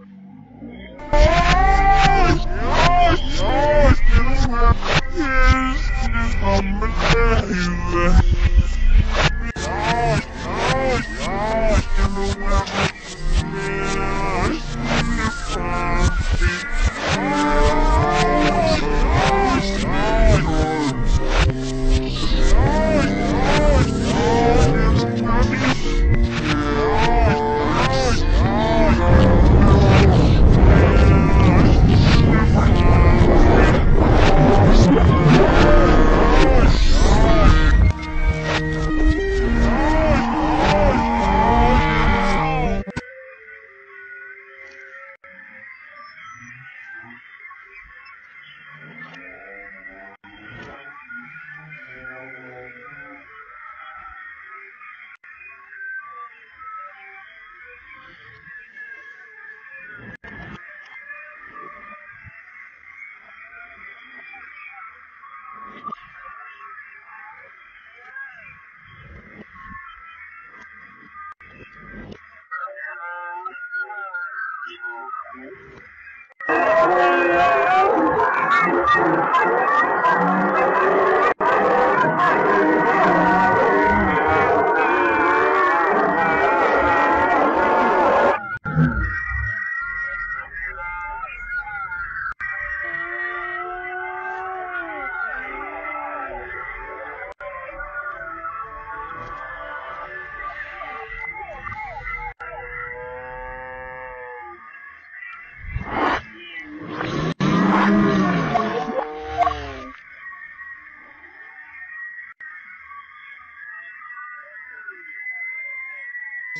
Oh, oh, oh. Thank you.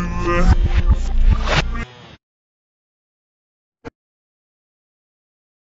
Alive.